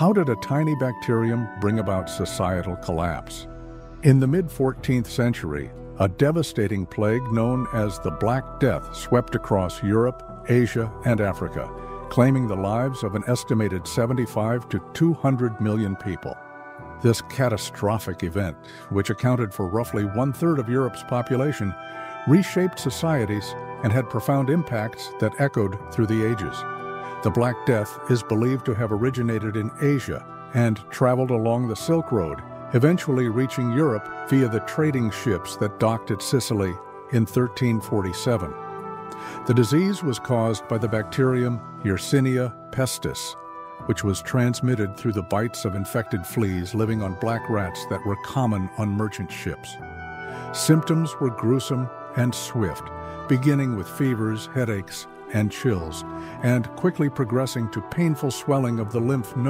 How did a tiny bacterium bring about societal collapse? In the mid-14th century, a devastating plague known as the Black Death swept across Europe, Asia, and Africa, claiming the lives of an estimated 75 to 200 million people. This catastrophic event, which accounted for roughly one-third of Europe's population, reshaped societies and had profound impacts that echoed through the ages. The Black Death is believed to have originated in Asia and traveled along the Silk Road, eventually reaching Europe via the trading ships that docked at Sicily in 1347. The disease was caused by the bacterium Yersinia pestis, which was transmitted through the bites of infected fleas living on black rats that were common on merchant ships. Symptoms were gruesome and swift, beginning with fevers, headaches, and chills, and quickly progressing to painful swelling of the lymph node